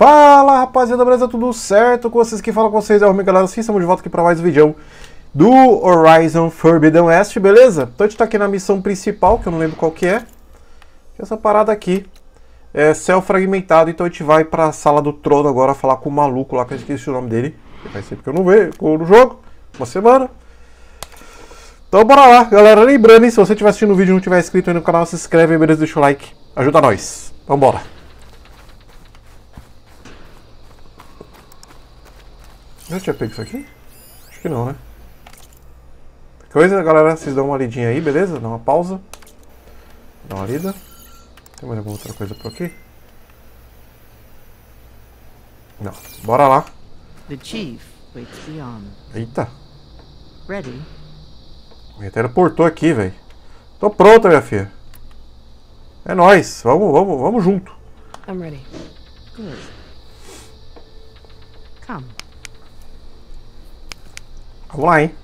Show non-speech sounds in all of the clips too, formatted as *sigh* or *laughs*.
Fala rapaziada, beleza? Tudo certo? Com vocês que falam com vocês é o galera, sim, estamos de volta aqui para mais um vídeo do Horizon Forbidden West, beleza? Então a gente tá aqui na missão principal, que eu não lembro qual que é. Essa parada aqui é céu fragmentado, então a gente vai pra sala do trono agora falar com o maluco lá, que eu esqueci o nome dele. Faz tempo que eu não vejo no jogo, uma semana. Então bora lá, galera. Lembrando, hein, se você estiver assistindo o vídeo e não estiver inscrito aí no canal, se inscreve, beleza? Deixa o like, ajuda nós. Vambora. Eu já tinha pego isso aqui? Acho que não, né? Coisa, galera, vocês dão uma lidinha aí, beleza? Dá uma pausa. Dá uma lida. Tem mais alguma outra coisa por aqui? Não. Bora lá. The chief waits beyond. Eita. Ready? Me teleportou aqui, velho. Tô pronta, minha filha. É nóis. Vamos, vamos, vamos junto. I'm ready. Good. Come. Vamos lá, hein?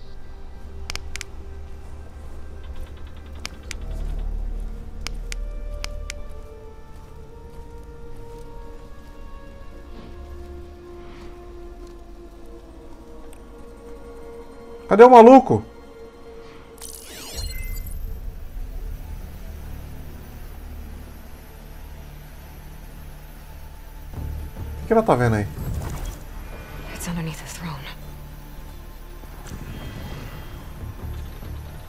Cadê o maluco? O que ela tá vendo aí?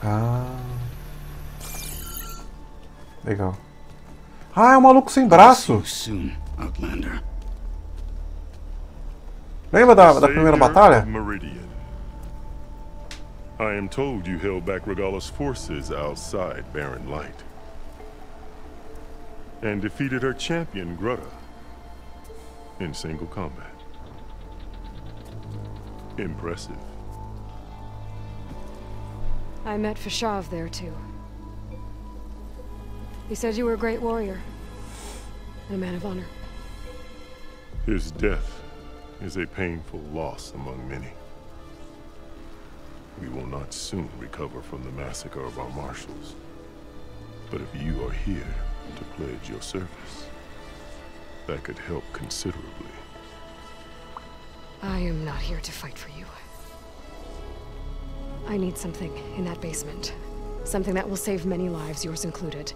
Ah. Legal. Ah, é um maluco sem braço. Lembra da, da primeira batalha? I am told you held back Regala's forces outside Barren Light. And defeated her champion, Grutta, in single combat. Impressive. I met Fashav there too. He said you were a great warrior. And a man of honor. His death is a painful loss among many. We will not soon recover from the massacre of our marshals. But if you are here to pledge your service, that could help considerably. I am not here to fight for you. I need something in that basement. Something that will save many lives, yours included.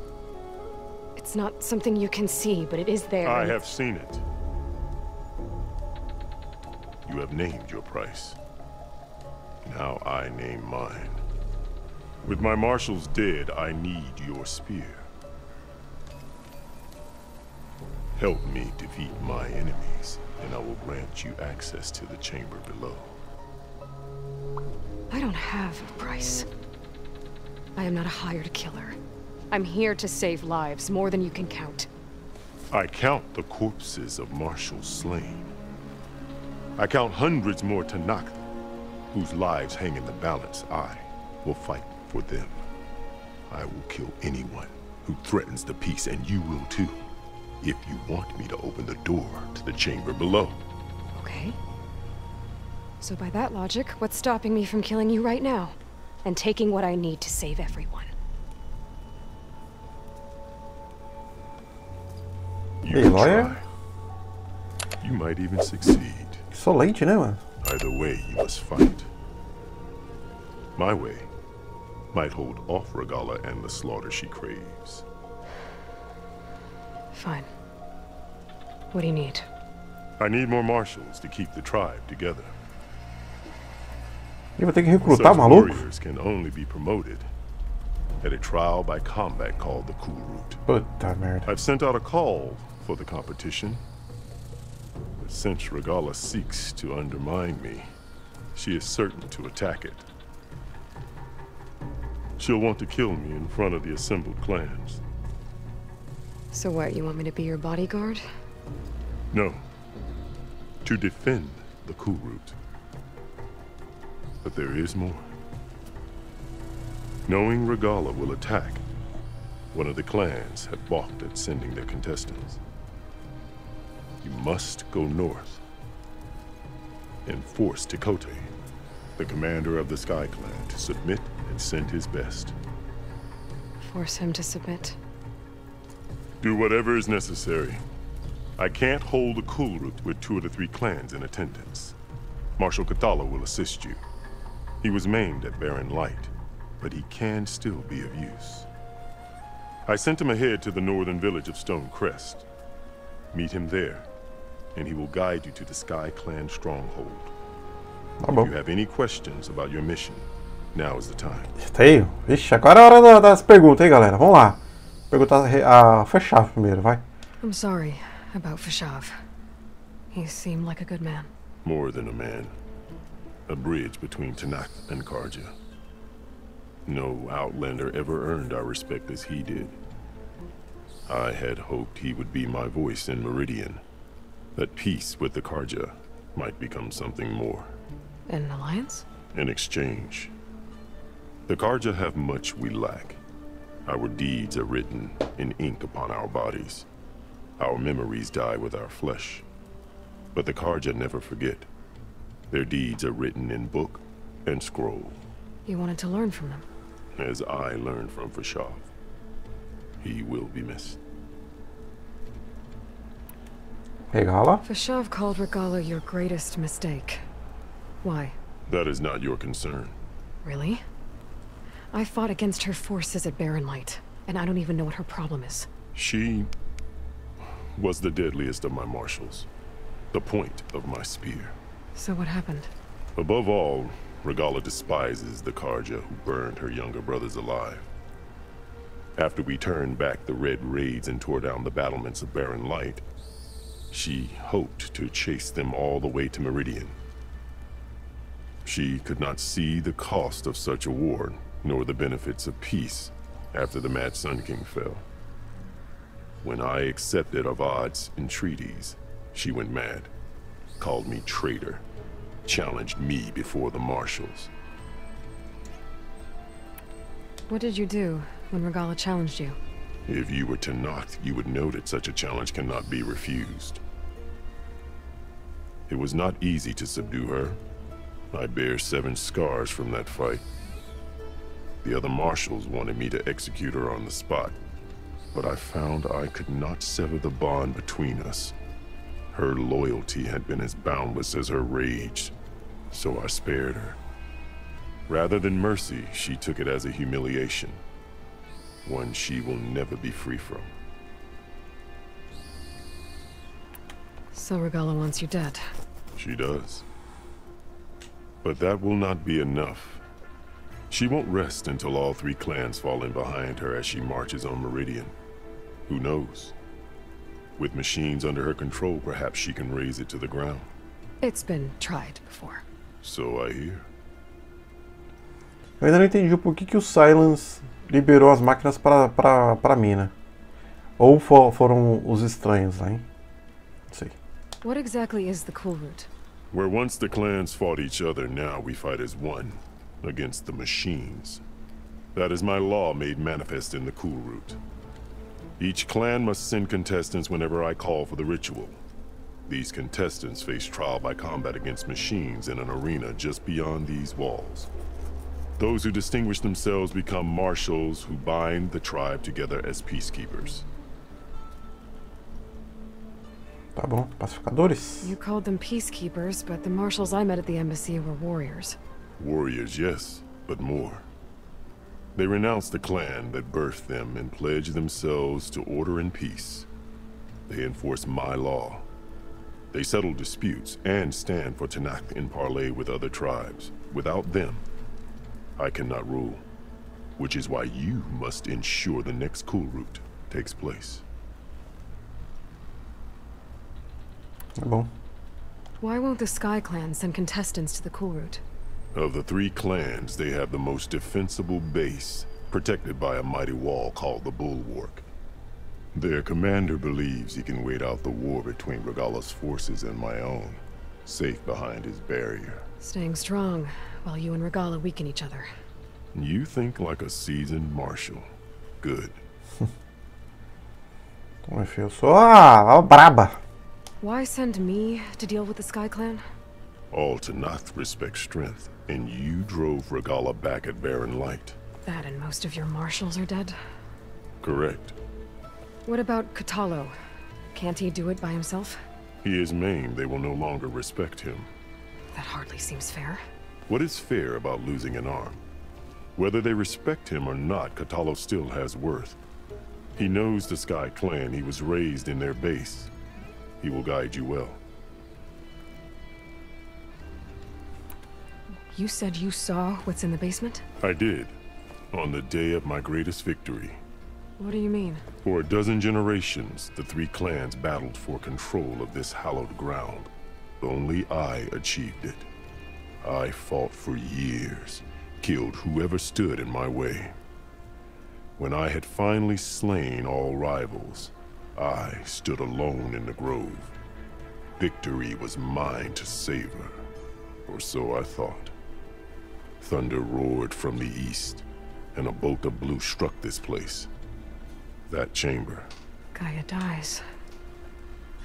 It's not something you can see, but it is there. I have seen it. You have named your price. Now I name mine. With my marshals dead, I need your spear. Help me defeat my enemies, and I will grant you access to the chamber below. I don't have a price. I am not a hired killer. I'm here to save lives, more than you can count. I count the corpses of marshals slain. I count hundreds more Tenakth, whose lives hang in the balance. I will fight for them. I will kill anyone who threatens the peace, and you will too, if you want me to open the door to the chamber below. Okay. So by that logic, what's stopping me from killing you right now? And taking what I need to save everyone? You Hey, can lawyer? try. You might even succeed. Insolente, né, mano? Either way, you must fight. My way might hold off Regalla and the slaughter she craves. Fine. What do you need? I need more marshals to keep the tribe together. Ih, vou ter que recrutar Such maluco? warriors can only be promoted at a trial by combat called the Kulrut. Puta merda. I've sent out a call for the competition. But since Regalla seeks to undermine me, she is certain to attack it. She'll want to kill me in front of the assembled clans. So what, you want me to be your bodyguard? No. To defend the Kulrut. But there is more. Knowing Regalla will attack, one of the clans had balked at sending their contestants. You must go north and force Tekote, the commander of the Sky Clan, to submit and send his best. Force him to submit. Do whatever is necessary. I can't hold a Kulrut with two of the three clans in attendance. Marshal Kotallo will assist you. He was maimed at Barren Light, but he can still be of use. I sent him ahead to the northern village of Stone Crest. Meet him there, and he will guide you to the Sky Clan stronghold. Tá If you have any questions about your mission, now is the time. Tenho. Vixe, agora é a hora da- das perguntas, hein, galera? Vamos lá. Perguntar a Fechar primeiro, vai. I'm sorry about Fashav. He seemed like a good man. More than a man. A bridge between Tenakth and Carja. No Outlander ever earned our respect as he did. I had hoped he would be my voice in Meridian. That peace with the Carja might become something more. An alliance? An exchange, the Carja have much we lack. Our deeds are written in ink upon our bodies. Our memories die with our flesh. But the Carja never forget. Their deeds are written in book and scroll, You wanted to learn from them. as I learned from Fashav. He will be missed. Regalla. Fashav called Regalla your greatest mistake. Why? That is not your concern. Really? I fought against her forces at Barren Light, and I don't even know what her problem is. She was the deadliest of my marshals, the point of my spear. So what happened? Above all, Regalla despises the Carja who burned her younger brothers alive. After we turned back the Red Raids and tore down the battlements of Barren Light, she hoped to chase them all the way to Meridian. She could not see the cost of such a war, nor the benefits of peace after the Mad Sun King fell. When I accepted Avad's entreaties, she went mad, called me traitor, challenged me before the marshals. What did you do when Regalla challenged you? If you were Tenakth, you would know that such a challenge cannot be refused. It was not easy to subdue her. I bear seven scars from that fight. The other marshals wanted me to execute her on the spot, but I found I could not sever the bond between us. Her loyalty had been as boundless as her rage, so I spared her. Rather than mercy, she took it as a humiliation one she will never be free from. So Regalla wants you dead. She does. But that will not be enough. She won't rest until all three clans fall in behind her as she marches on Meridian. Who knows? With machines under her control, perhaps she can raze it to the ground. It's been tried before. So I hear. Eu ainda não entendi o porquê que o Silence liberou as máquinas pra, pra, pra mina. Ou fo- foram os estranhos lá, hein? Não sei. What exactly is the Kulrut? Where once the clans fought each other, now we fight as one, against the machines. That is my law made manifest in the Kulrut. Each clan must send contestants whenever I call for the ritual. These contestants face trial by combat against machines in an arena just beyond these walls. Those who distinguish themselves become marshals who bind the tribe together as peacekeepers. Tá bom. Pacificadores? You called them peacekeepers, but the marshals I met at the embassy were warriors. Warriors, yes, but more. They renounce the clan that birthed them and pledge themselves to order and peace. They enforce my law. They settle disputes and stand for Tenakth in parley with other tribes. Without them, I cannot rule. Which is why you must ensure the next Kulrut takes place. Tá bom. Why won't the Sky Clan send contestants to the Kulrut? Of the three clans, they have the most defensible base, protected by a mighty wall called the Bulwark. Their commander believes he can wait out the war between Regalla's forces and my own, safe behind his barrier. Staying strong, while you and Regalla weaken each other. You think like a seasoned marshal. Good. *laughs* Então, enfim, eu sou ah, a, a braba. Why send me to deal with the Sky Clan? All Tenakth respect strength, and you drove Regalla back at Barren Light. That and most of your marshals are dead. Correct. What about Kotallo? Can't he do it by himself? He is maimed, they will no longer respect him. That hardly seems fair. What is fair about losing an arm? Whether they respect him or not, Kotallo still has worth. He knows the Sky Clan. He was raised in their base. He will guide you well. You said you saw what's in the basement? I did. On the day of my greatest victory. What do you mean? For a dozen generations, the three clans battled for control of this hallowed ground. Only I achieved it. I fought for years, killed whoever stood in my way. When I had finally slain all rivals, I stood alone in the grove. Victory was mine to savor, or so I thought. Thunder roared from the east, and a bolt of blue struck this place. That chamber, Gaia dies.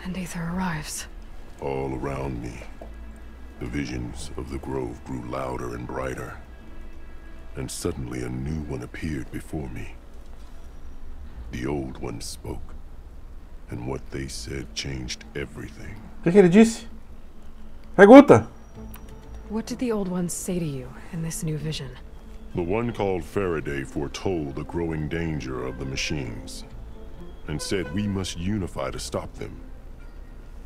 And Aether arrives. all around me. The visions of the grove grew louder and brighter. And suddenly a new one appeared before me. The old one spoke. And what they said changed everything. O que, que ele disse? Pergunta! What did the old ones say to you in this new vision? The one called Faraday foretold the growing danger of the machines, and said we must unify to stop them.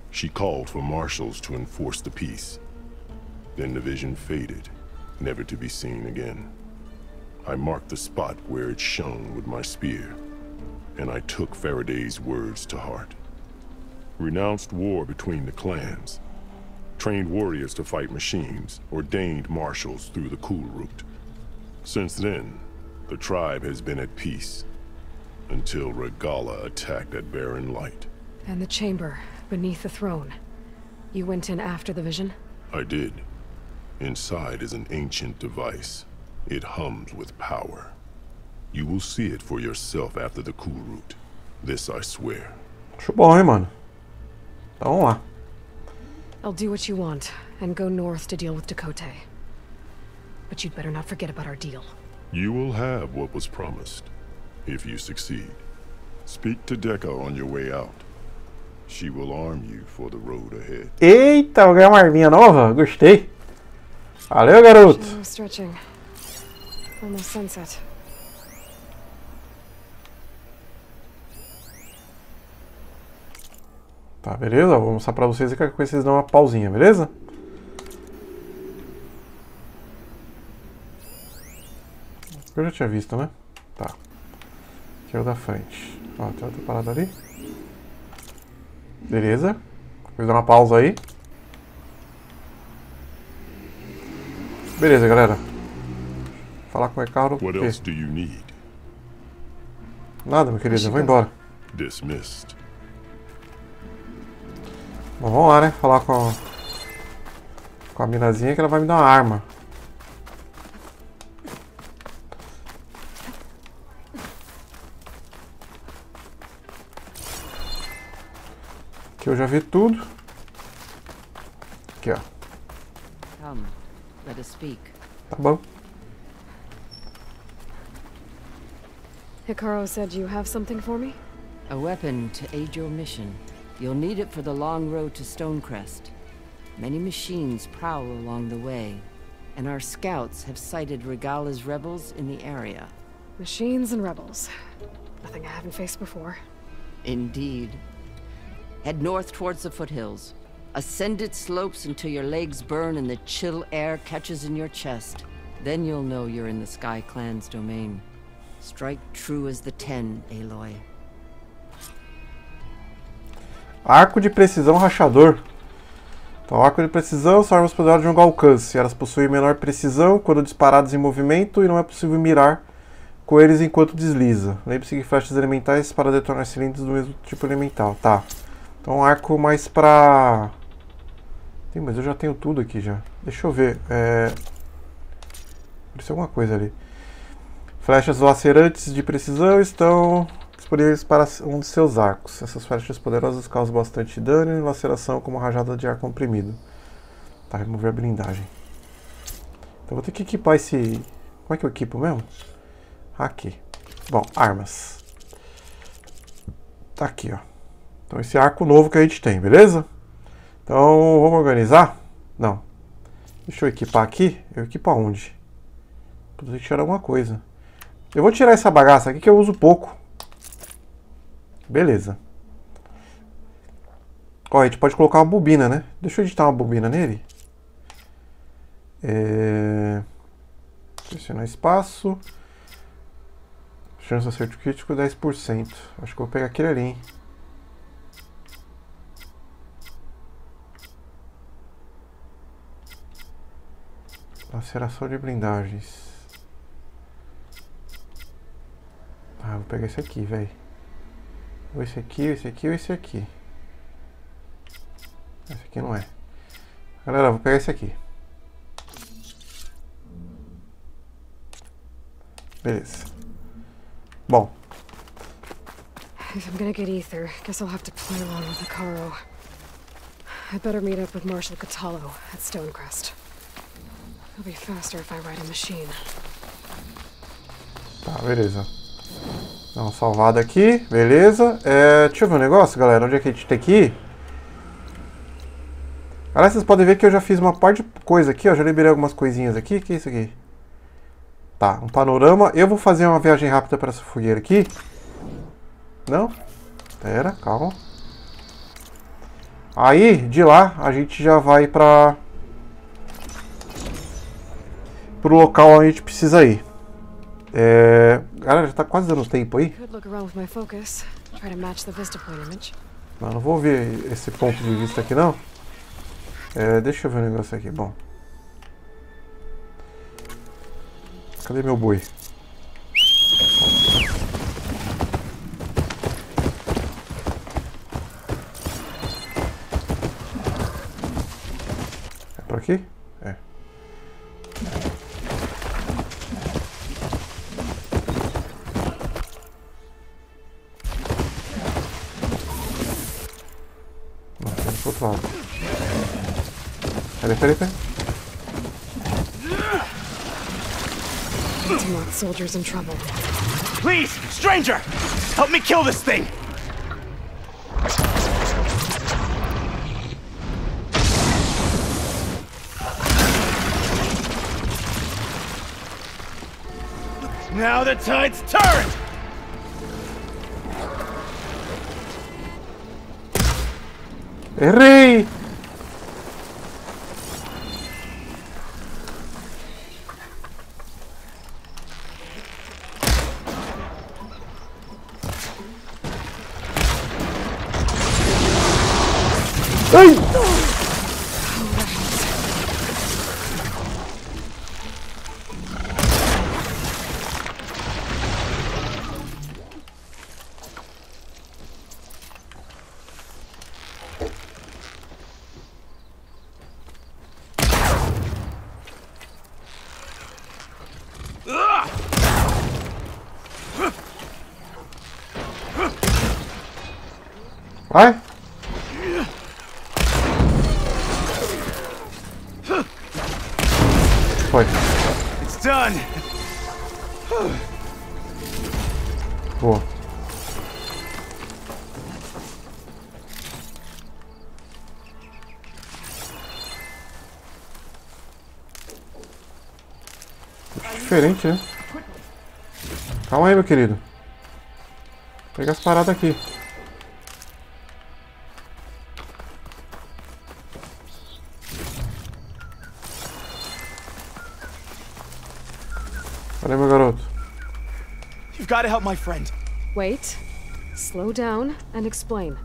She called for marshals to enforce the peace. Then the vision faded, never to be seen again. I marked the spot where it shone with my spear, and I took Faraday's words to heart. Renounced war between the clans, trained warriors to fight machines, ordained marshals through the Kulrut. Since then, the tribe has been at peace. Until Regalla attacked at Barren Light. And the chamber, beneath the throne. You went in after the vision? I did. Inside is an ancient device. It hums with power. You will see it for yourself after the Kulrut. This I swear. Acho bom, hein, mano? Então vamos lá. I'll do what you want, and go north to deal with Tekote. But you'd better not forget about our deal. You will have what was promised, if you succeed. Speak to Dekka on your way out. She will arm you for the road ahead. Eita, vou ganhar uma arminha nova. Gostei. Valeu, garoto. Stretching. Almost sunset. Tá, beleza? Vou mostrar pra vocês e qualquer coisa vocês dão uma pausinha, beleza? Eu já tinha visto, né? Tá. Aqui é o da frente. Ó, tem outra parada ali. Beleza. Vou dar uma pausa aí. Beleza, galera. Falar com o Ricardo. What quê? else do you need? Nada, meu querido. Eu vou embora. Dismissed. Bom, vamos lá, né? Falar com a, com a minazinha que ela vai me dar uma arma. Aqui eu já vi tudo. Aqui, ó. Come, let us speak. Tá bom. Hikaru said you have something for me? A weapon to aid your mission. You'll need it for the long road to Stonecrest. Many machines prowl along the way, and our scouts have sighted Regalla's rebels in the area. Machines and rebels. Nothing I haven't faced before. Indeed. Head north towards the foothills. Ascend its slopes until your legs burn and the chill air catches in your chest. Then you'll know you're in the Sky Clan's domain. Strike true as the Ten, Aloy. Arco de precisão rachador. Então, arco de precisão são armas poderosas de longo alcance. Elas possuem menor precisão quando disparadas em movimento e não é possível mirar com eles enquanto desliza. Lembre-se que flechas elementais para detonar cilindros do mesmo tipo elemental. Tá. Então, arco mais pra. Ih, mas eu já tenho tudo aqui já. Deixa eu ver. É. Apareceu alguma coisa ali. Flechas lacerantes de precisão estão disponíveis para um de seus arcos. Essas flechas poderosas causam bastante dano e laceração como rajada de ar comprimido. Tá, remover a blindagem. Então vou ter que equipar esse... Como é que eu equipo mesmo? Aqui. Bom, armas. Tá aqui, ó. Então esse arco novo que a gente tem, beleza? Então vamos organizar? Não. Deixa eu equipar aqui. Eu equipo aonde? Preciso tirar alguma coisa. Eu vou tirar essa bagaça aqui que eu uso pouco. Beleza. Ó, a gente pode colocar uma bobina, né? Deixa eu editar uma bobina nele. É... Pressionar espaço. Chance de acerto crítico 10%. Acho que eu vou pegar aquele ali, hein? Laceração de blindagens. Ah, vou pegar esse aqui, velho. Ou esse aqui, esse aqui ou esse aqui. Esse aqui não é. Galera, vou pegar esse aqui. Beleza. Bom. If I'm gonna get ether, guess I'll have to play along with Akaro. I better meet up with Marshal Catallo at Stonecrest. It'll be faster if I ride a machine. Tá, beleza. Dá uma salvada aqui, beleza. É, deixa eu ver um negócio, galera. Onde é que a gente tem que ir? Galera, vocês podem ver que eu já fiz uma parte de coisa aqui, ó. Já liberei algumas coisinhas aqui. O que é isso aqui? Tá, um panorama. Eu vou fazer uma viagem rápida para essa fogueira aqui. Não? Pera, calma. Aí, de lá, a gente já vai para pro local onde a gente precisa ir. É... Galera, já tá quase dando tempo aí. Não, não vou ver esse ponto de vista aqui não. É, deixa eu ver o um negócio aqui. Bom. Cadê meu boi? É por aqui? É. Não, tem pro outro lado. Peraí, peraí, peraí. Not soldiers in trouble. Please, stranger, help me kill this thing. Now the tide's turned! R. Vai! Foi. It's done. Boa. Diferente, né? Calma aí, meu querido. Vou pegar as paradas aqui. You've got to help my friend. Wait. Slow down and explain.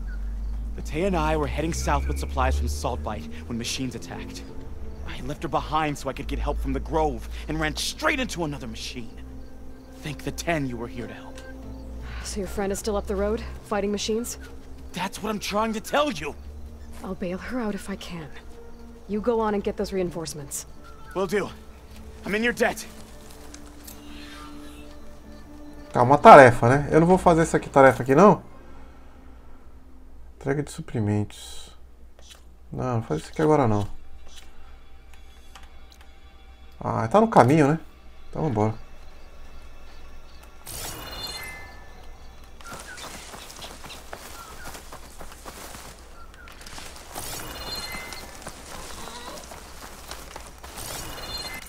Latea and I were heading south with supplies from Saltbite when machines attacked. I left her behind so I could get help from the Grove and ran straight into another machine. Thank the Ten you were here to help. So your friend is still up the road, fighting machines? That's what I'm trying to tell you. I'll bail her out if I can. You go on and get those reinforcements. Will do. I'm in your debt. Tá, uma tarefa, né? Eu não vou fazer essa aqui, tarefa aqui, não. Entrega de suprimentos. Não, não faz isso aqui agora, não. Ah, tá no caminho, né? Então vambora.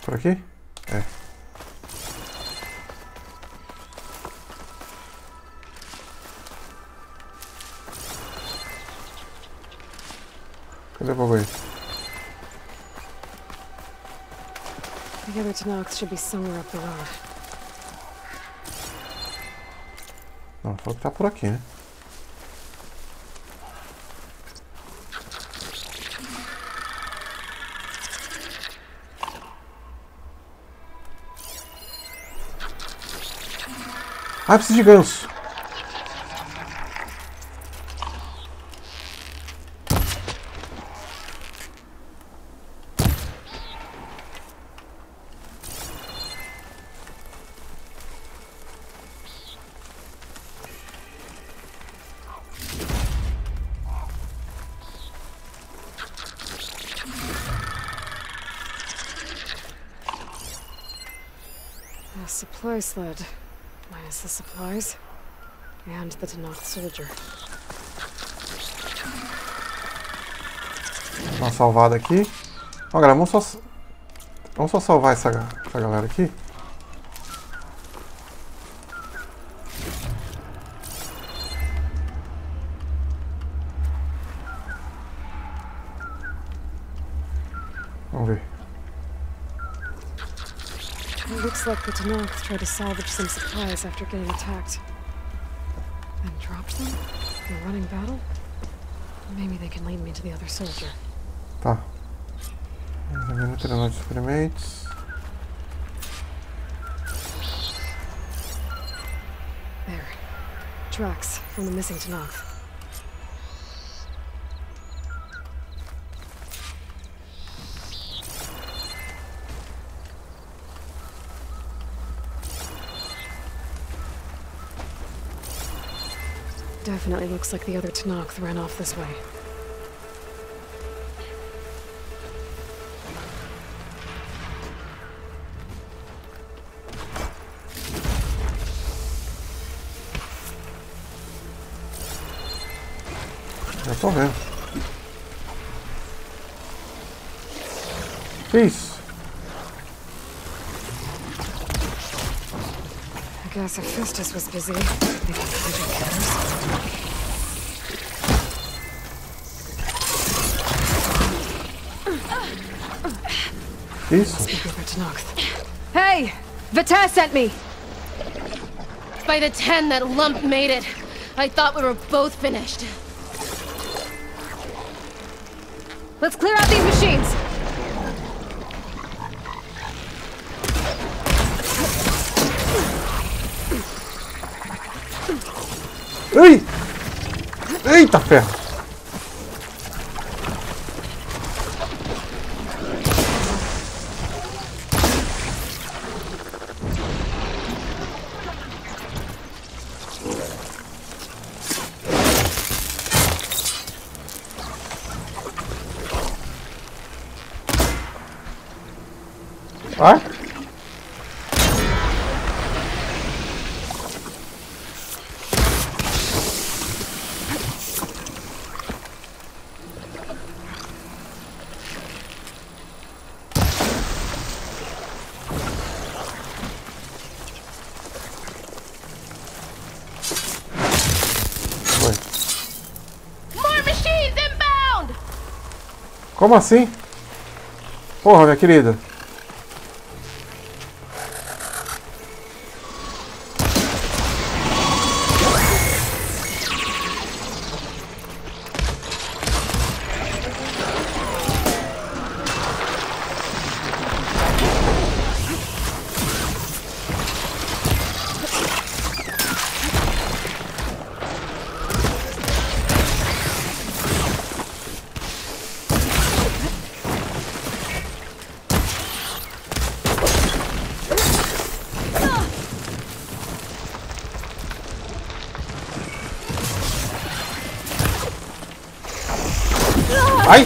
Por aqui? Cadê o bagulho? The other Tanox should be somewhere up the road. Não, falou que tá por aqui, né? Ah, preciso de ganso. Supply sled. Minus the supplies. And the Tanox soldier. Uma salvada aqui. Ó, galera, vamos só. Vamos só salvar essa, essa galera aqui. Vamos ver. It looks like the Tenakth tried to salvage some supplies after getting attacked. Then dropped them? A running battle? Maybe they can lead me to the other soldier. Tá. Examina o treinador de experimentos. There. Tracks from the missing Tenakth. Definitely looks like the other Tenakth ran off this way. Vendo. Que isso? I guess Hephaestus was busy. Making magic isso? Be the other Hey! Vita sent me! By the ten that lump made it, I thought we were both finished. Let's clear out these machines! Ei! Eita ferro! Ó. Como assim? Porra, minha querida. Ai!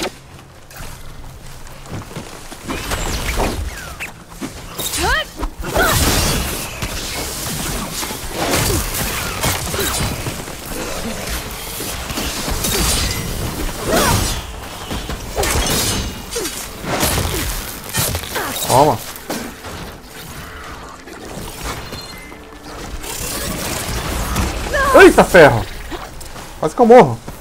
Toma. Eita ferro! Quase que eu morro.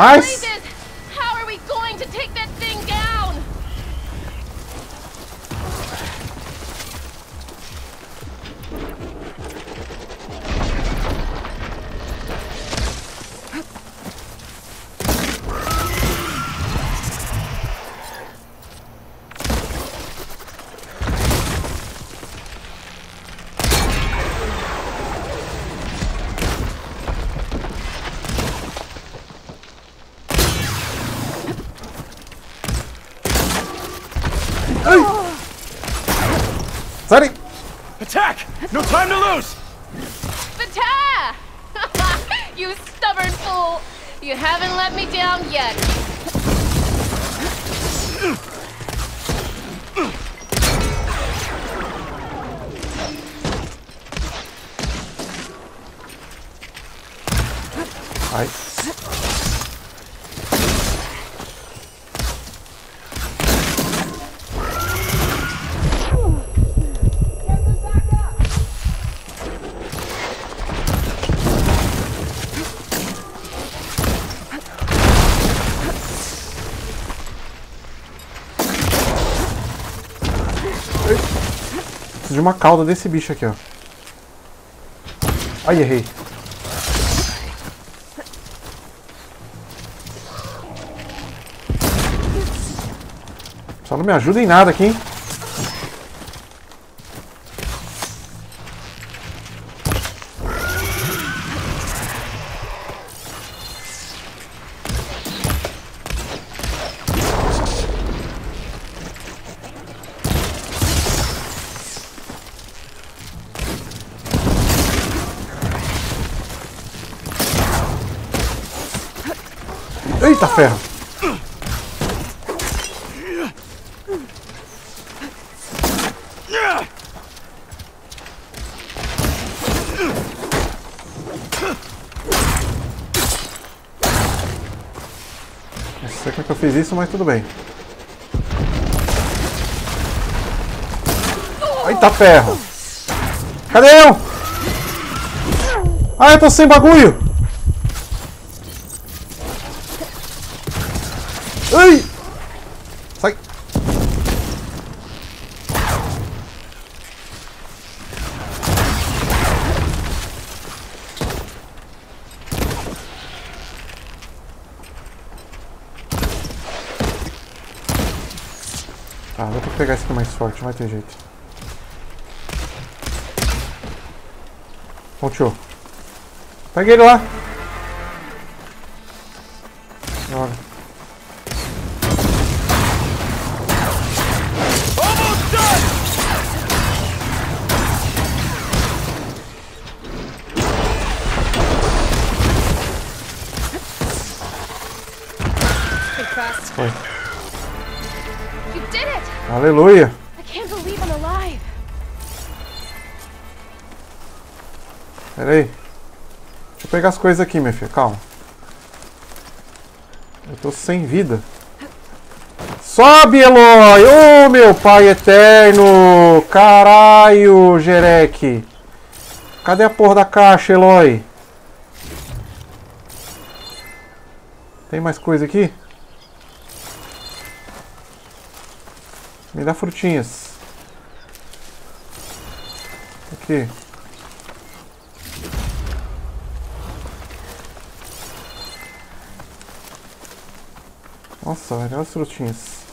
Mas... Attack! No time to lose! Vita! *laughs* you stubborn fool! You haven't let me down yet. Ai. De uma cauda desse bicho aqui, ó. Ai, errei. Só não me ajuda em nada aqui, hein? Eita ferro! Não sei como é que eu fiz isso, mas tudo bem. Eita ferro! Cadê eu? Ah, eu tô sem bagulho! Ai! Sai! Tá, vou ter que pegar esse aqui mais forte, não vai ter jeito. Volteou. Peguei ele lá! Pegar as coisas aqui, minha filha. Calma. Eu tô sem vida. Sobe, Eloy! Ô, meu pai eterno! Caralho, Jerek! Cadê a porra da caixa, Eloy? Tem mais coisa aqui? Me dá frutinhas. Aqui. Nossa, olha as frutinhas.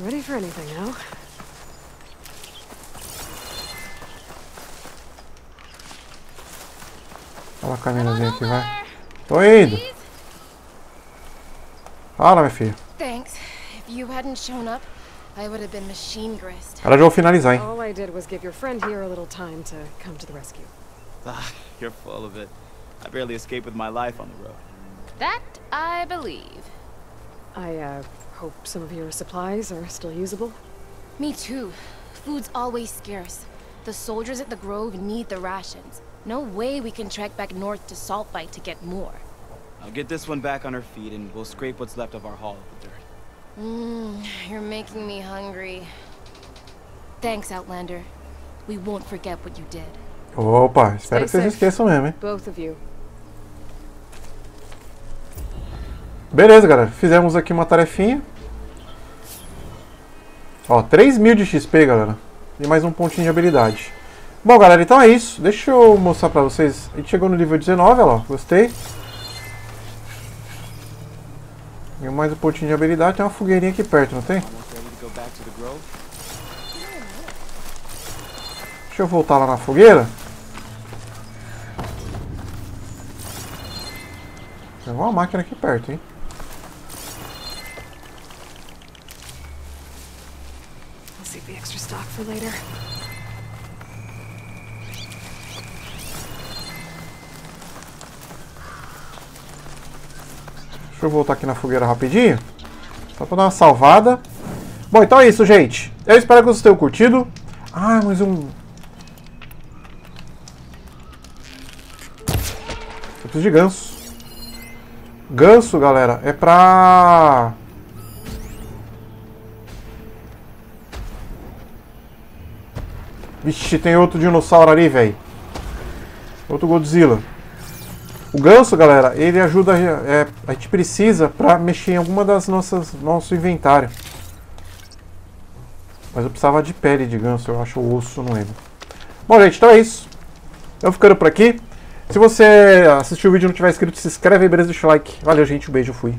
Ready for anything, now? Olha a caminhozinha aqui, vai. Tô indo. Fala, minha filha. Thanks. If you hadn't shown up, I would have been machine grist. Ela já vou finalizar, hein? All I did was give your friend here a little time to come to the rescue. Ah, you're full of it. I barely escaped with my life on the road. That I believe. I, uh, hope some of your supplies are still usable. Me too. Food's always scarce. The soldiers at the Grove need the rations. No way we can trek back north to Saltbite to get more. I'll get this one back on her feet and we'll scrape what's left of our haul of the dirt. Mmm, you're making me hungry. Thanks, Outlander. We won't forget what you did. Opa, espero Stay que vocês não safe. esqueçam mesmo, hein? Both of you. Beleza, galera. Fizemos aqui uma tarefinha. Ó, 3 mil de XP, galera. E mais um pontinho de habilidade. Bom, galera, então é isso. Deixa eu mostrar pra vocês. A gente chegou no nível 19, olha lá. Gostei. E mais um pontinho de habilidade. Tem uma fogueirinha aqui perto, não tem? Deixa eu voltar lá na fogueira. Tem uma máquina aqui perto, hein? I'll save the extra stock for later. Deixa eu voltar aqui na fogueira rapidinho. Só pra dar uma salvada. Bom, então é isso, gente. Eu espero que vocês tenham curtido. Ah, mais um. Eu preciso de ganso. Ganso, galera, é pra. Vixe, tem outro dinossauro ali, velho. Outro Godzilla. O ganso, galera, ele ajuda. é, a gente precisa pra mexer em alguma das nossas nosso inventário. Mas eu precisava de pele de ganso, eu acho o osso, não lembro. Bom, gente, então é isso. Eu ficando por aqui. Se você assistiu o vídeo e não tiver inscrito, se inscreve aí, beleza? Deixa o like. Valeu, gente. Um beijo, fui.